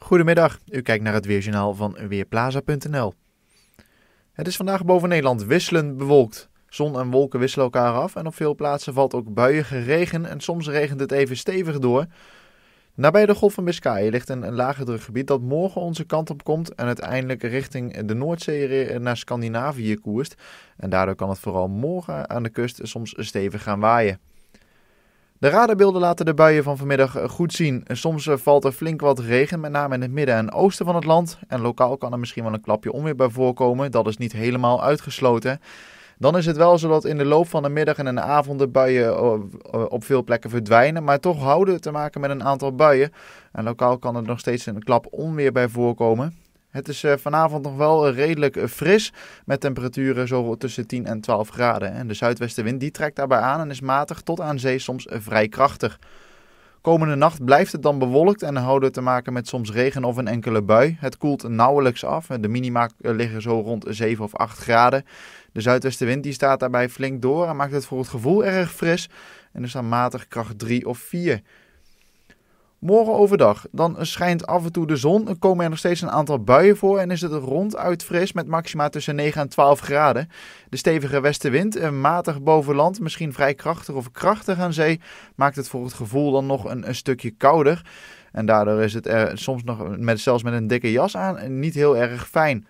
Goedemiddag, u kijkt naar het Weerjournaal van Weerplaza.nl. Het is vandaag boven Nederland wisselend bewolkt. Zon en wolken wisselen elkaar af en op veel plaatsen valt ook buiige regen en soms regent het even stevig door. Nabij de Golf van Biscayen ligt een, een lager drukgebied dat morgen onze kant op komt en uiteindelijk richting de Noordzee naar Scandinavië koerst. En daardoor kan het vooral morgen aan de kust soms stevig gaan waaien. De radarbeelden laten de buien van vanmiddag eh, goed zien. Soms eh, valt er flink wat regen, met name in het midden en oosten van het land. En lokaal kan er misschien wel een klapje onweer bij voorkomen. Dat is niet helemaal uitgesloten. Dan is het wel zo dat in de loop van de middag en de avond de buien eh, op veel plekken verdwijnen. Maar toch houden te maken met een aantal buien. En lokaal kan er nog steeds een klap onweer bij voorkomen. Het is vanavond nog wel redelijk fris met temperaturen zo tussen 10 en 12 graden. En de zuidwestenwind die trekt daarbij aan en is matig tot aan zee soms vrij krachtig. Komende nacht blijft het dan bewolkt en houden te maken met soms regen of een enkele bui. Het koelt nauwelijks af. De minima liggen zo rond 7 of 8 graden. De zuidwestenwind die staat daarbij flink door en maakt het voor het gevoel erg fris. En er staat matig kracht 3 of 4. Morgen overdag, dan schijnt af en toe de zon. Er komen er nog steeds een aantal buien voor en is het ronduit fris met maxima tussen 9 en 12 graden. De stevige westenwind, matig boven land, misschien vrij krachtig of krachtig aan zee, maakt het voor het gevoel dan nog een, een stukje kouder. En daardoor is het er soms nog met, zelfs met een dikke jas aan niet heel erg fijn.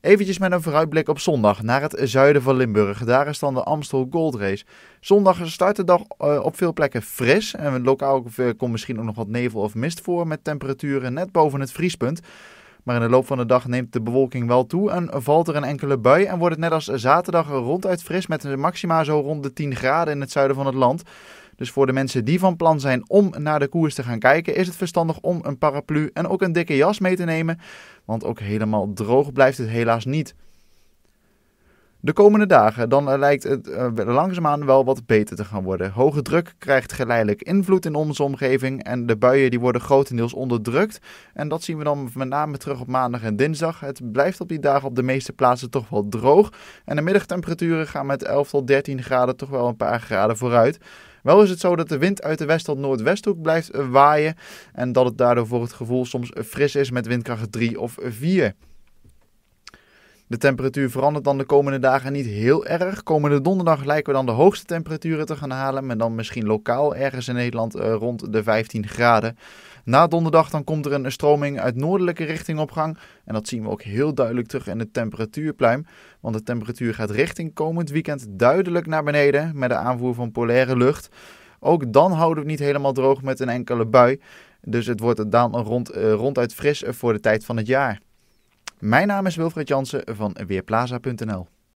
Eventjes met een vooruitblik op zondag naar het zuiden van Limburg. Daar is dan de Amstel Gold Race. Zondag start de dag uh, op veel plekken fris. En lokaal komt misschien ook nog wat nevel of mist voor met temperaturen net boven het vriespunt. Maar in de loop van de dag neemt de bewolking wel toe en valt er een enkele bui. En wordt het net als zaterdag ronduit fris met een maxima zo rond de 10 graden in het zuiden van het land. Dus voor de mensen die van plan zijn om naar de koers te gaan kijken, is het verstandig om een paraplu en ook een dikke jas mee te nemen. Want ook helemaal droog blijft het helaas niet. De komende dagen, dan lijkt het uh, langzaamaan wel wat beter te gaan worden. Hoge druk krijgt geleidelijk invloed in onze omgeving en de buien die worden grotendeels onderdrukt. En dat zien we dan met name terug op maandag en dinsdag. Het blijft op die dagen op de meeste plaatsen toch wel droog. En de middagtemperaturen gaan met 11 tot 13 graden toch wel een paar graden vooruit. Wel is het zo dat de wind uit de west tot noordwesthoek blijft waaien en dat het daardoor voor het gevoel soms fris is met windkracht 3 of 4. De temperatuur verandert dan de komende dagen niet heel erg. Komende donderdag lijken we dan de hoogste temperaturen te gaan halen, maar dan misschien lokaal ergens in Nederland uh, rond de 15 graden. Na donderdag dan komt er een stroming uit noordelijke richting op gang. En dat zien we ook heel duidelijk terug in de temperatuurpluim. Want de temperatuur gaat richting komend weekend duidelijk naar beneden met de aanvoer van polaire lucht. Ook dan houden we het niet helemaal droog met een enkele bui. Dus het wordt dan rond, uh, ronduit fris voor de tijd van het jaar. Mijn naam is Wilfred Jansen van Weerplaza.nl